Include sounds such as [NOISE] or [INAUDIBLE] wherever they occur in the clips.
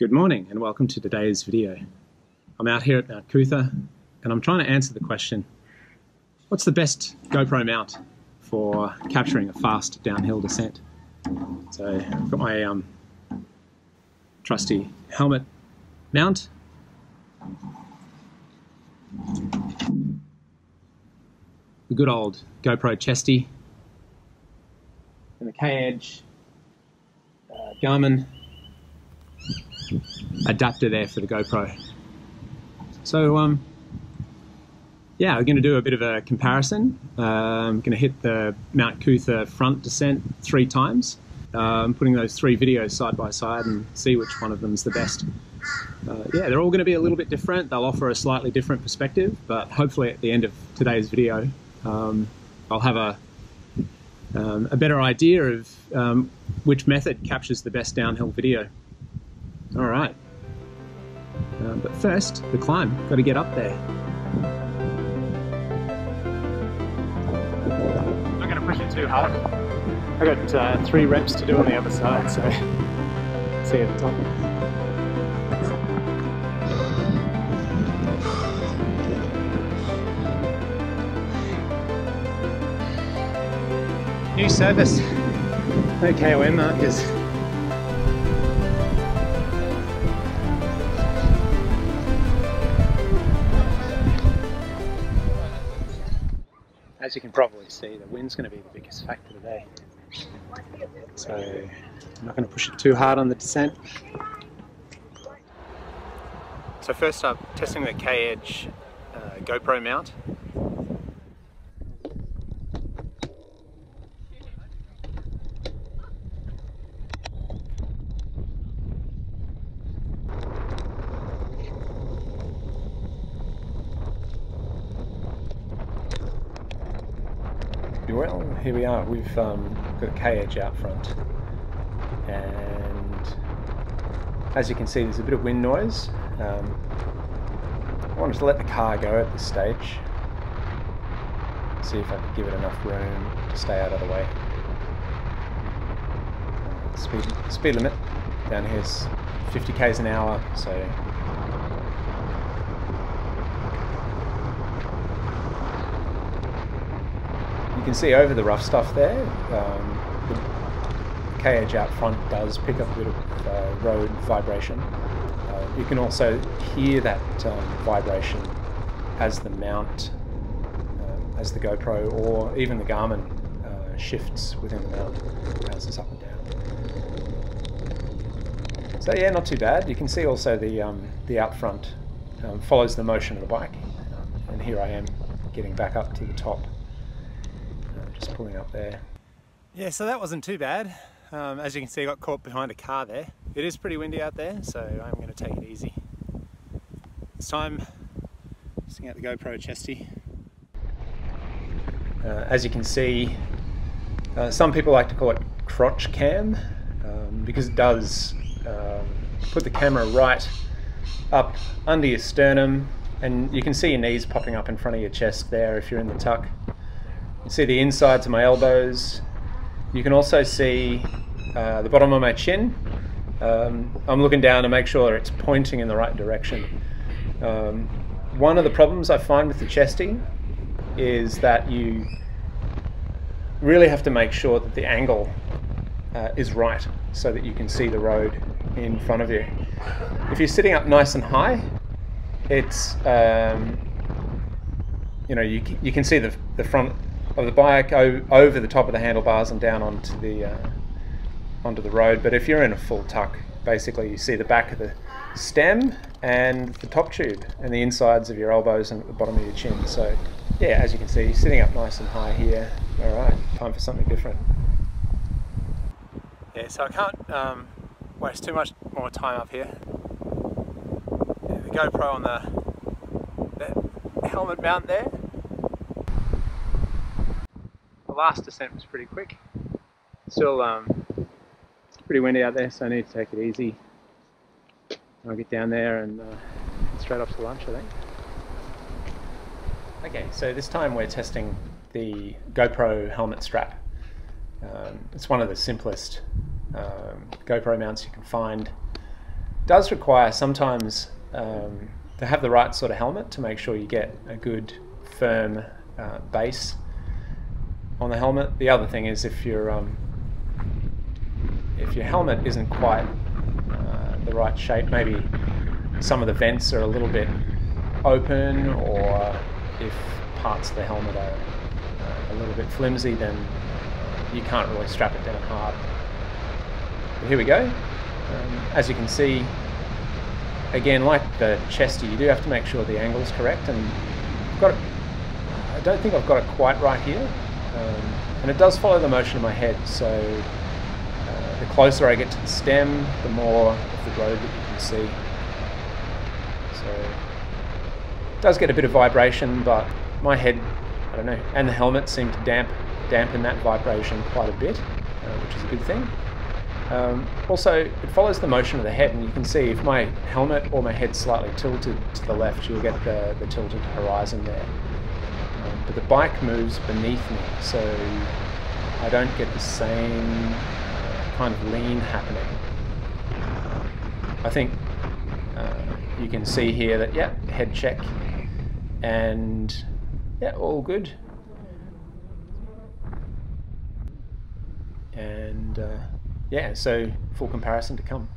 Good morning and welcome to today's video. I'm out here at Mount Coot-tha and I'm trying to answer the question, what's the best GoPro mount for capturing a fast downhill descent? So I've got my um, trusty helmet mount. The good old GoPro Chesty and the K-Edge uh, Garmin adapter there for the GoPro. So, um, yeah, we're going to do a bit of a comparison. Uh, I'm going to hit the Mount Coot-tha front descent three times. Uh, I'm putting those three videos side by side and see which one of them is the best. Uh, yeah, they're all going to be a little bit different. They'll offer a slightly different perspective, but hopefully at the end of today's video, um, I'll have a um, a better idea of um, which method captures the best downhill video. All right. Uh, but first, the climb. Got to get up there. I'm going to push it too hard. I got uh, three reps to do on the other side, so [LAUGHS] see you at the top. New service. No KOM markers. As you can probably see, the wind's going to be the biggest factor today. So I'm not going to push it too hard on the descent. So first up, testing the K-Edge uh, GoPro mount. Well, here we are. We've um, got a K-Edge out front, and as you can see, there's a bit of wind noise. Um, I wanted to let the car go at this stage, see if I could give it enough room to stay out of the way. Speed, speed limit down here is 50 k's an hour, so You can see over the rough stuff there, um, the K-Edge out front does pick up a bit of uh, road vibration. Uh, you can also hear that um, vibration as the mount, um, as the GoPro or even the Garmin uh, shifts within the mount, bounces up and down. So yeah, not too bad. You can see also the, um, the out front um, follows the motion of the bike. and here I am getting back up to the top just pulling up there. Yeah, so that wasn't too bad. Um, as you can see, I got caught behind a car there. It is pretty windy out there, so I'm going to take it easy. It's time, testing out the GoPro Chesty. Uh, as you can see, uh, some people like to call it crotch cam um, because it does um, put the camera right up under your sternum and you can see your knees popping up in front of your chest there if you're in the tuck. You see the insides of my elbows. You can also see uh, the bottom of my chin. Um, I'm looking down to make sure it's pointing in the right direction. Um, one of the problems I find with the chesty is that you really have to make sure that the angle uh, is right so that you can see the road in front of you. If you're sitting up nice and high, it's um, you know you, you can see the, the front of the bike over the top of the handlebars and down onto the uh, onto the road. But if you're in a full tuck, basically you see the back of the stem and the top tube and the insides of your elbows and the bottom of your chin. So yeah, as you can see, sitting up nice and high here. All right, time for something different. Yeah, so I can't um, waste too much more time up here. Yeah, the GoPro on the, the helmet mount there last descent was pretty quick. Still um, pretty windy out there, so I need to take it easy. I'll get down there and uh, straight off to lunch, I think. Okay, so this time we're testing the GoPro helmet strap. Um, it's one of the simplest um, GoPro mounts you can find. It does require sometimes um, to have the right sort of helmet to make sure you get a good firm uh, base on the helmet. The other thing is if your um, if your helmet isn't quite uh, the right shape, maybe some of the vents are a little bit open, or if parts of the helmet are uh, a little bit flimsy, then you can't really strap it down hard. But here we go. Um, as you can see, again, like the chesty, you do have to make sure the angle is correct, and I've got it, I don't think I've got it quite right here, um, and it does follow the motion of my head, so uh, the closer I get to the stem, the more of the road that you can see. So it does get a bit of vibration, but my head, I don't know, and the helmet seem to damp, dampen that vibration quite a bit, uh, which is a good thing. Um, also, it follows the motion of the head, and you can see if my helmet or my head slightly tilted to the left, you'll get the, the tilted horizon there. But the bike moves beneath me, so I don't get the same kind of lean happening. I think uh, you can see here that, yeah, head check, and yeah, all good. And uh, yeah, so full comparison to come.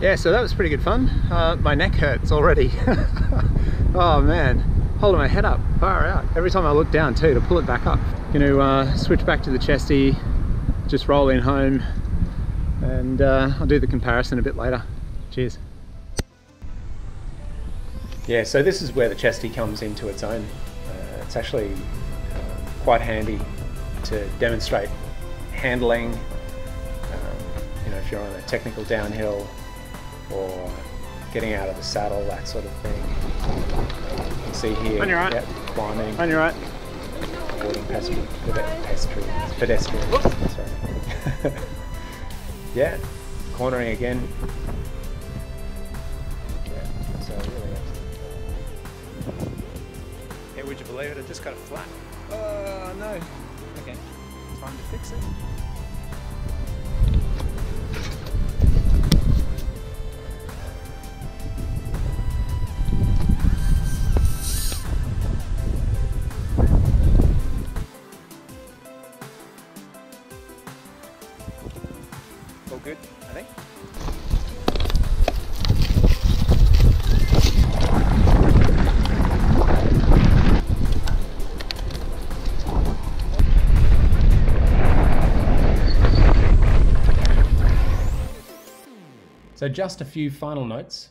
Yeah, so that was pretty good fun. Uh, my neck hurts already. [LAUGHS] oh man, holding my head up, far out. Every time I look down too, to pull it back up. Going to uh, switch back to the chesty, just roll in home, and uh, I'll do the comparison a bit later. Cheers. Yeah, so this is where the chesty comes into its own. Uh, it's actually uh, quite handy to demonstrate handling, um, you know, if you're on a technical downhill or getting out of the saddle, that sort of thing. You can see here, on your right. Yep, climbing, On your right. avoiding pedestrians, pedestrians, pedestrians. [LAUGHS] Sorry. yeah, cornering again. Yeah, so really. Yeah, would you believe it? It just got a flat. Oh no. Okay. Time to fix it. So just a few final notes.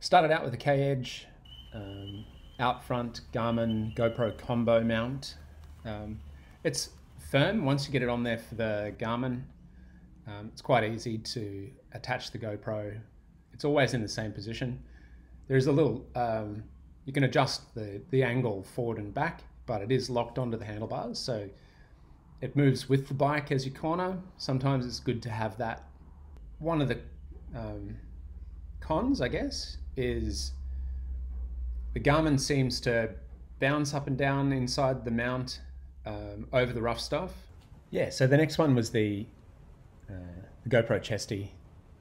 Started out with a K-Edge, um, out front Garmin GoPro combo mount. Um, it's firm once you get it on there for the Garmin. Um, it's quite easy to attach the GoPro. It's always in the same position. There's a little, um, you can adjust the, the angle forward and back, but it is locked onto the handlebars. So it moves with the bike as you corner. Sometimes it's good to have that. One of the um, cons, I guess, is the Garmin seems to bounce up and down inside the mount um, over the rough stuff. Yeah, so the next one was the uh, the GoPro Chesty,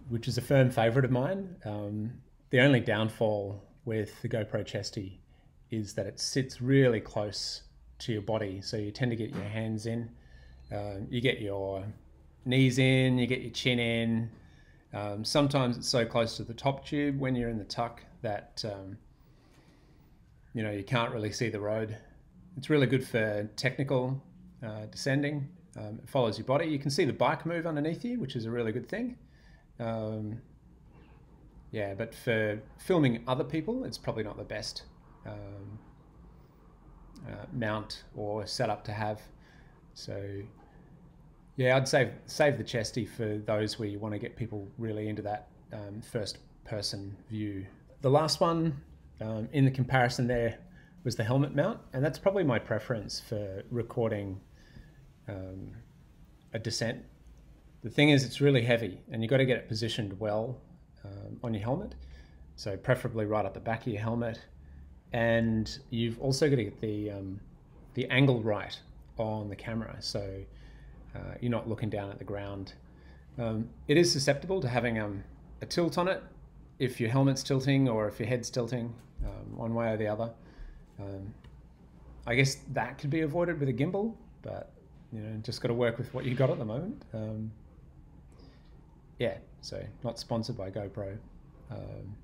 which is a firm favourite of mine. Um, the only downfall with the GoPro Chesty is that it sits really close to your body, so you tend to get your hands in. Um, you get your knees in, you get your chin in. Um, sometimes it's so close to the top tube when you're in the tuck that um, you know you can't really see the road. It's really good for technical uh, descending. Um, it follows your body. You can see the bike move underneath you, which is a really good thing. Um, yeah, but for filming other people, it's probably not the best um, uh, mount or setup to have. So yeah, I'd save save the chesty for those where you want to get people really into that um, first person view. The last one um, in the comparison there was the helmet mount, and that's probably my preference for recording um, a descent. The thing is, it's really heavy, and you've got to get it positioned well um, on your helmet. So preferably right at the back of your helmet, and you've also got to get the um, the angle right on the camera. So uh, you're not looking down at the ground. Um, it is susceptible to having um, a tilt on it if your helmet's tilting or if your head's tilting um, one way or the other. Um, I guess that could be avoided with a gimbal, but you know, just got to work with what you got at the moment. Um, yeah, so not sponsored by GoPro. Um,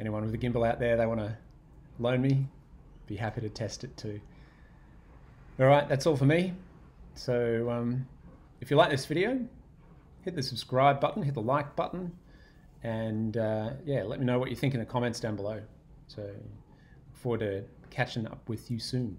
anyone with a gimbal out there, they want to loan me, be happy to test it too. All right, that's all for me. So um, if you like this video, hit the subscribe button, hit the like button, and uh, yeah, let me know what you think in the comments down below. So look forward to catching up with you soon.